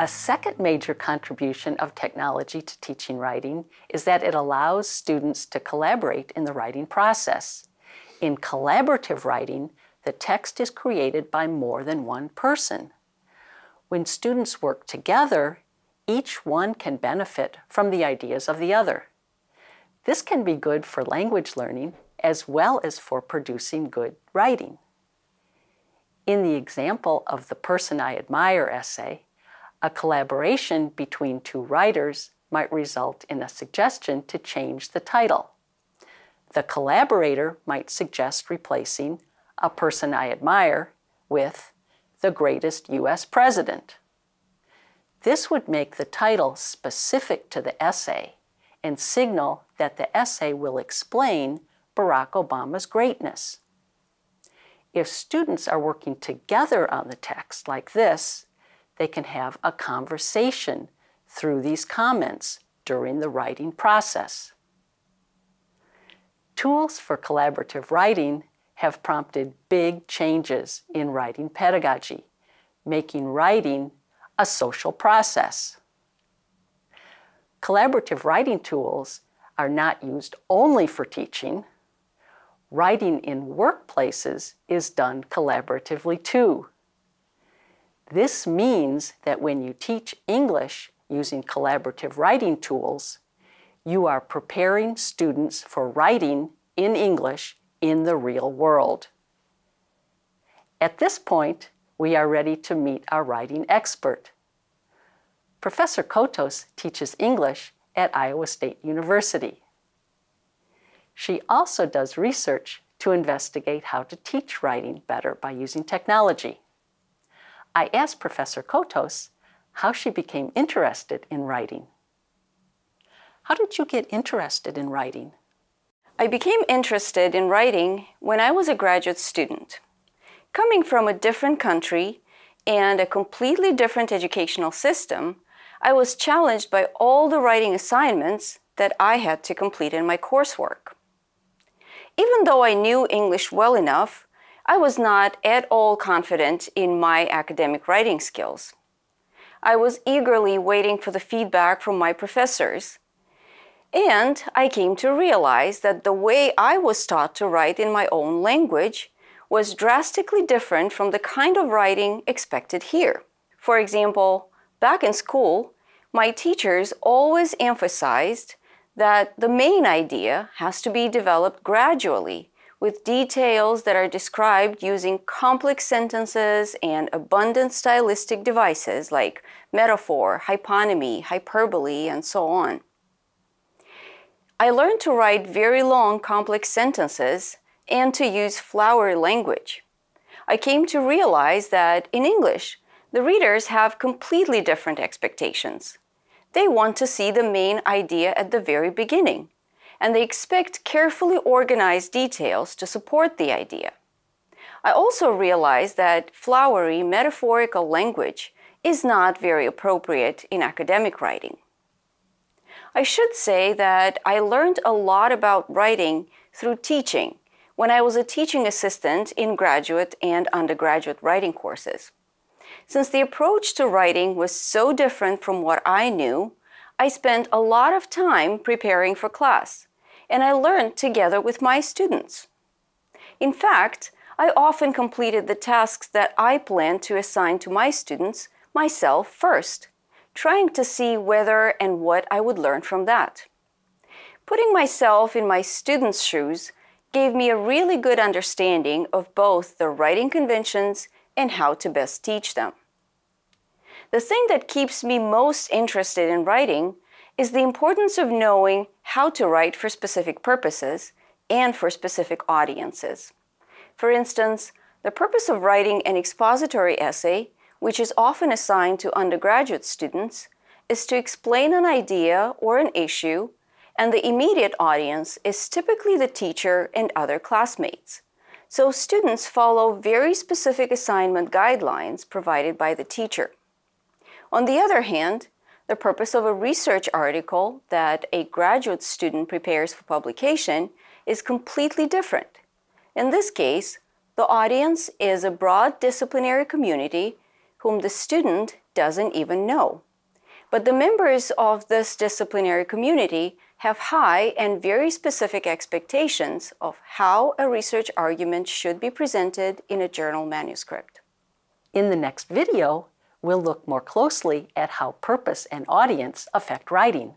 A second major contribution of technology to teaching writing is that it allows students to collaborate in the writing process. In collaborative writing, the text is created by more than one person. When students work together, each one can benefit from the ideas of the other. This can be good for language learning as well as for producing good writing. In the example of the Person I Admire essay, a collaboration between two writers might result in a suggestion to change the title. The collaborator might suggest replacing a person I admire with the greatest U.S. president. This would make the title specific to the essay and signal that the essay will explain Barack Obama's greatness. If students are working together on the text like this, they can have a conversation through these comments during the writing process. Tools for collaborative writing have prompted big changes in writing pedagogy, making writing a social process. Collaborative writing tools are not used only for teaching. Writing in workplaces is done collaboratively too. This means that when you teach English using collaborative writing tools, you are preparing students for writing in English in the real world. At this point, we are ready to meet our writing expert. Professor Cotos teaches English at Iowa State University. She also does research to investigate how to teach writing better by using technology. I asked Professor Cotos how she became interested in writing. How did you get interested in writing? I became interested in writing when I was a graduate student. Coming from a different country and a completely different educational system, I was challenged by all the writing assignments that I had to complete in my coursework. Even though I knew English well enough, I was not at all confident in my academic writing skills. I was eagerly waiting for the feedback from my professors and I came to realize that the way I was taught to write in my own language was drastically different from the kind of writing expected here. For example, back in school, my teachers always emphasized that the main idea has to be developed gradually with details that are described using complex sentences and abundant stylistic devices like metaphor, hyponymy, hyperbole, and so on. I learned to write very long, complex sentences and to use flowery language. I came to realize that in English, the readers have completely different expectations. They want to see the main idea at the very beginning, and they expect carefully organized details to support the idea. I also realized that flowery, metaphorical language is not very appropriate in academic writing. I should say that I learned a lot about writing through teaching when I was a teaching assistant in graduate and undergraduate writing courses. Since the approach to writing was so different from what I knew, I spent a lot of time preparing for class, and I learned together with my students. In fact, I often completed the tasks that I planned to assign to my students myself first trying to see whether and what I would learn from that. Putting myself in my students' shoes gave me a really good understanding of both the writing conventions and how to best teach them. The thing that keeps me most interested in writing is the importance of knowing how to write for specific purposes and for specific audiences. For instance, the purpose of writing an expository essay which is often assigned to undergraduate students, is to explain an idea or an issue, and the immediate audience is typically the teacher and other classmates. So students follow very specific assignment guidelines provided by the teacher. On the other hand, the purpose of a research article that a graduate student prepares for publication is completely different. In this case, the audience is a broad disciplinary community whom the student doesn't even know. But the members of this disciplinary community have high and very specific expectations of how a research argument should be presented in a journal manuscript. In the next video, we'll look more closely at how purpose and audience affect writing.